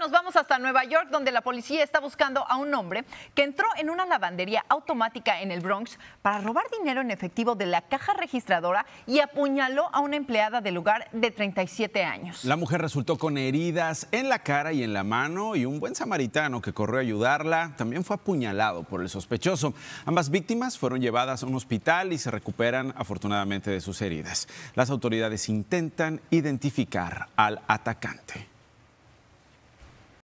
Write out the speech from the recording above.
nos vamos hasta Nueva York, donde la policía está buscando a un hombre que entró en una lavandería automática en el Bronx para robar dinero en efectivo de la caja registradora y apuñaló a una empleada del lugar de 37 años. La mujer resultó con heridas en la cara y en la mano y un buen samaritano que corrió a ayudarla también fue apuñalado por el sospechoso. Ambas víctimas fueron llevadas a un hospital y se recuperan afortunadamente de sus heridas. Las autoridades intentan identificar al atacante.